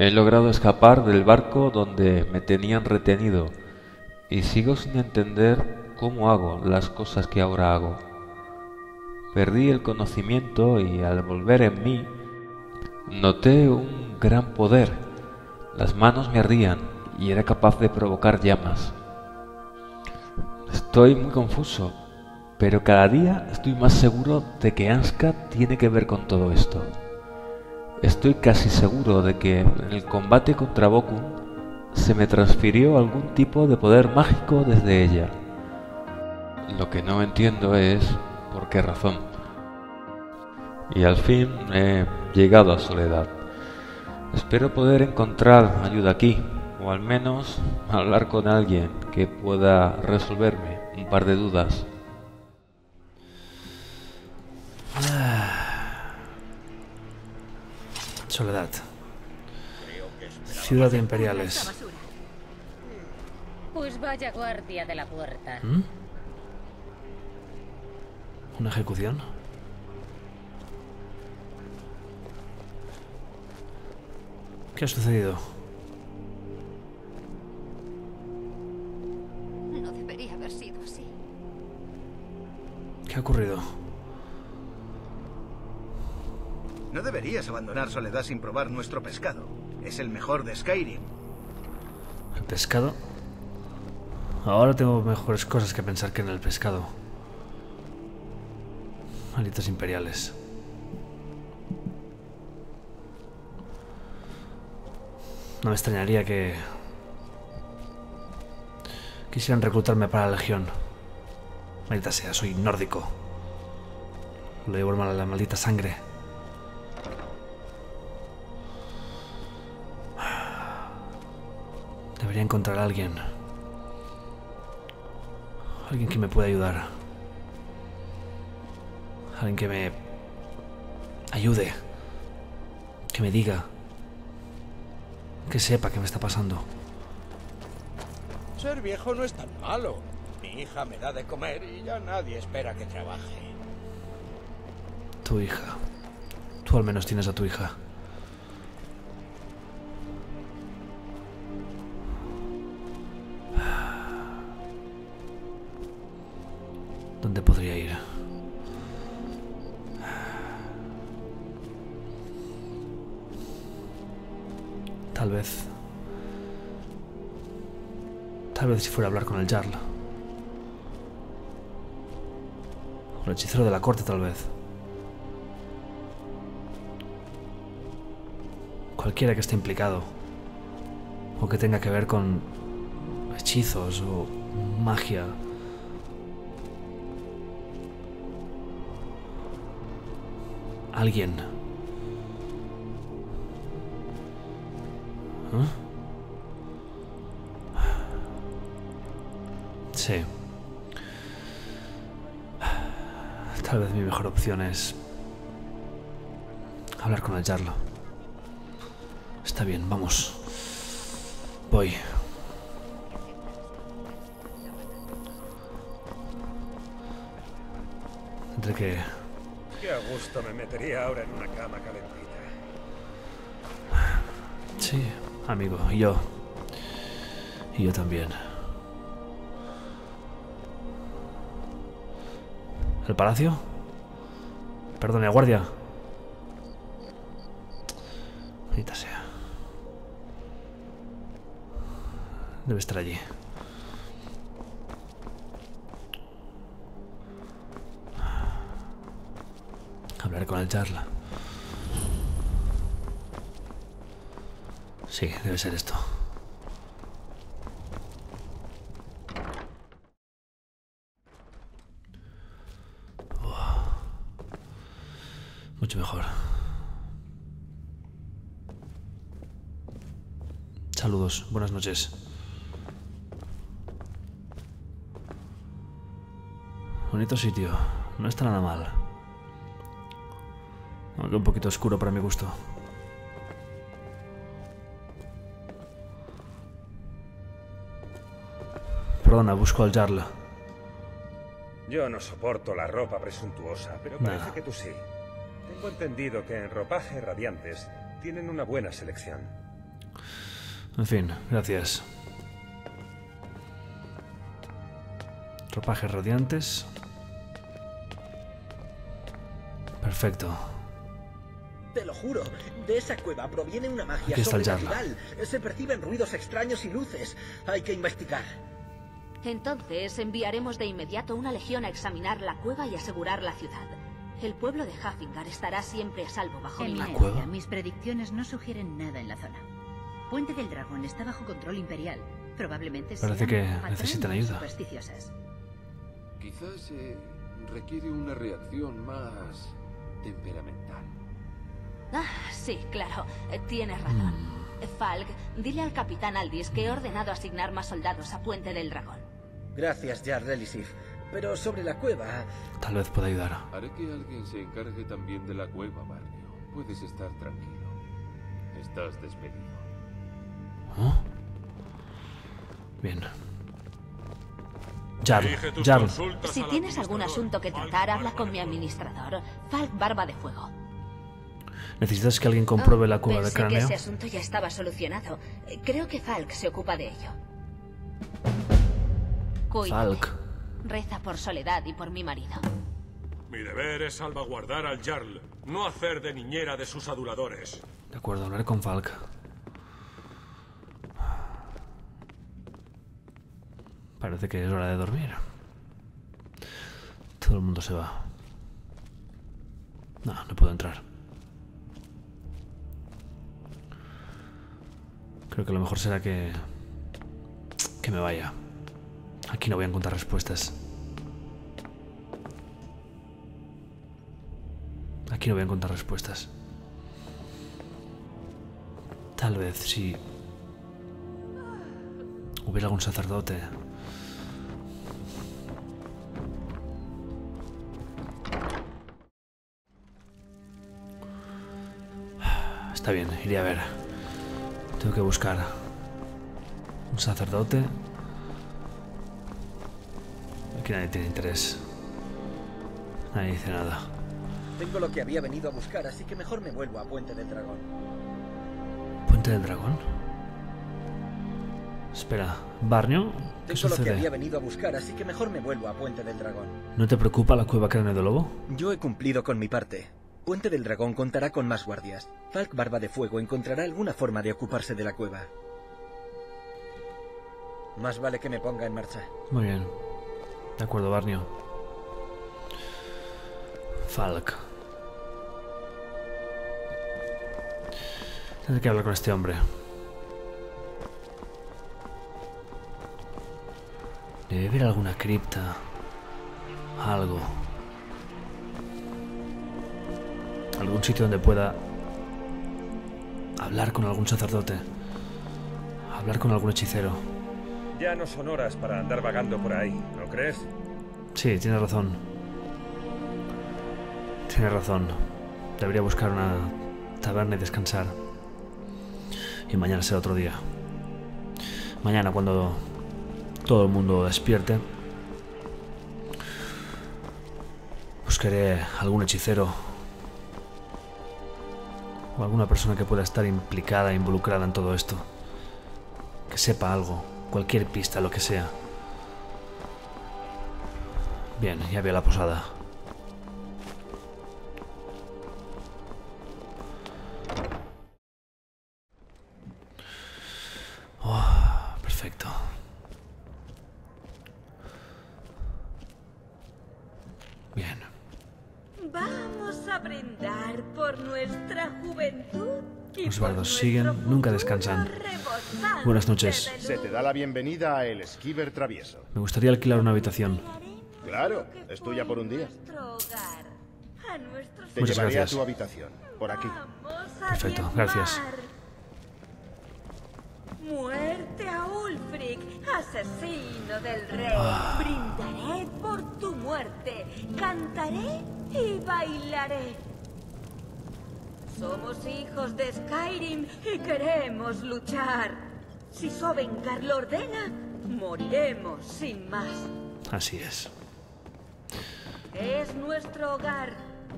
He logrado escapar del barco donde me tenían retenido y sigo sin entender cómo hago las cosas que ahora hago. Perdí el conocimiento y al volver en mí noté un gran poder. Las manos me ardían y era capaz de provocar llamas. Estoy muy confuso, pero cada día estoy más seguro de que Anska tiene que ver con todo esto. Estoy casi seguro de que en el combate contra Boku se me transfirió algún tipo de poder mágico desde ella. Lo que no entiendo es por qué razón. Y al fin he llegado a Soledad. Espero poder encontrar ayuda aquí, o al menos hablar con alguien que pueda resolverme un par de dudas. Soledad. Ciudad de Imperiales. Pues vaya guardia de la puerta. ¿Mm? ¿Una ejecución? ¿Qué ha sucedido? No debería haber sido así. ¿Qué ha ocurrido? No deberías abandonar Soledad sin probar nuestro pescado. Es el mejor de Skyrim. ¿El pescado? Ahora tengo mejores cosas que pensar que en el pescado. Malditos imperiales. No me extrañaría que... Quisieran reclutarme para la legión. Maldita sea, soy nórdico. Le a la maldita sangre. Debería encontrar a alguien. Alguien que me pueda ayudar. Alguien que me ayude. Que me diga. Que sepa qué me está pasando. Ser viejo no es tan malo. Mi hija me da de comer y ya nadie espera que trabaje. Tu hija. Tú al menos tienes a tu hija. Tal vez... Tal vez si fuera a hablar con el Jarl. O el hechicero de la corte, tal vez. Cualquiera que esté implicado. O que tenga que ver con hechizos o magia. Alguien. ¿Eh? Sí. Tal vez mi mejor opción es hablar con el Jarlo. Está bien, vamos. Voy. Tendré que Qué a gusto me metería ahora en una cama calentita. Sí, amigo, y yo. Y yo también. ¿El palacio? Perdone, guardia. Maldita sea. Debe estar allí. Hablaré con el charla. Sí, debe ser esto. Mucho mejor. Saludos, buenas noches. Bonito sitio, no está nada mal. Un poquito oscuro para mi gusto. Perdona, busco al Jarla. Yo no soporto la ropa presuntuosa, pero Nah. parece que tú sí. Tengo entendido que en ropaje radiantes tienen una buena selección. En fin, gracias. Ropajes radiantes. Perfecto. Te lo juro, de esa cueva proviene una magia Aquí está el sobrenatural. Se perciben ruidos extraños y luces. Hay que investigar. Entonces enviaremos de inmediato una legión a examinar la cueva y asegurar la ciudad. El pueblo de Hafingar estará siempre a salvo bajo mi mando. Eminencia, mis predicciones no sugieren nada en la zona. Puente del Dragón está bajo control imperial. Probablemente Parece sean que necesitan ayuda. supersticiosas. Quizás eh, requiere una reacción más temperamental. Ah, sí, claro. eh, Tienes razón. Mm. Falk, dile al capitán Aldis que he ordenado asignar más soldados a Puente del Dragón. Gracias, Jar Relisif. Pero sobre la cueva, Tal vez pueda ayudar. Haré que alguien se encargue también de la cueva, Barrio. Puedes estar tranquilo. Estás despedido. ¿Oh? Bien. Jarl, Jarl. Si tienes algún asunto que tratar, habla con mi administrador, Falk Barba de Fuego. ¿Necesitas que alguien compruebe la cueva de Pensé que cráneo? ese asunto ya estaba solucionado. Creo que Falk se ocupa de ello. Cuídate. Falk. Reza por Soledad y por mi marido. Mi deber es salvaguardar al Jarl, no hacer de niñera de sus aduladores. De acuerdo, hablaré con Falk. Parece que es hora de dormir. Todo el mundo se va. No, no puedo entrar. Creo que lo mejor será que... que me vaya. Aquí no voy a encontrar respuestas. Aquí no voy a encontrar respuestas. Tal vez si hubiera algún sacerdote. Está bien, iré a ver. Tengo que buscar un sacerdote. Aquí nadie tiene interés. Nadie dice nada. tengo lo que había venido a buscar, así que mejor me vuelvo a Puente del Dragón. ¿Puente del dragón? Espera, Barnio, ¿qué Tengo lo que había sucede? venido a buscar, así que mejor me vuelvo a Puente del Dragón. ¿No te preocupa la cueva cráneo de lobo? Yo he cumplido con mi parte. Puente del Dragón contará con más guardias. Falk Barba de Fuego encontrará alguna forma de ocuparse de la cueva. Más vale que me ponga en marcha. Muy bien. De acuerdo, Barnio. Falk. Tendré que hablar con este hombre. Debe haber alguna cripta. Algo. Algún sitio donde pueda hablar con algún sacerdote. Hablar con algún hechicero. Ya no son horas para andar vagando por ahí, ¿no crees? Sí, tiene razón. Tiene razón. Debería buscar una taberna y descansar. Y mañana será otro día. Mañana cuando todo el mundo despierte, buscaré algún hechicero o alguna persona que pueda estar implicada, involucrada en todo esto. Que sepa algo, cualquier pista, lo que sea. Bien, ya veo la posada. Oh, perfecto. Bien. Vamos a brindar por nuestra juventud. y Los bardos siguen, nunca descansan. Buenas noches. Se te da la bienvenida a El Esquiver Travieso. Me gustaría alquilar una habitación. Claro, es tuya por un día. Te Muchas llevaré gracias. a tu habitación, por aquí. Perfecto, gracias. Muerte a Ulfric, asesino del rey. Ah. Brindaré por tu muerte, cantaré y bailaré. Somos hijos de Skyrim y queremos luchar. Si Sovengar lo ordena, moriremos sin más. Así es. Es nuestro hogar.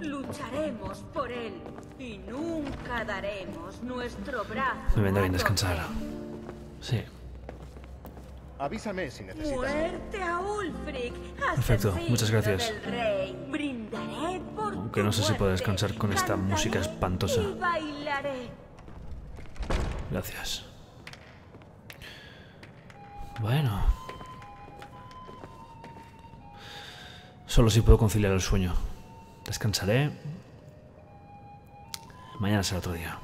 Lucharemos por él y nunca daremos nuestro brazo. Me vendrá bien descansar. Sí. Avísame si necesitas. Muerte a Ulfric. Perfecto, muchas gracias. Aunque no sé si puedo descansar con esta música espantosa. Gracias. Bueno. Solo si puedo conciliar el sueño. Descansaré. Mañana será otro día.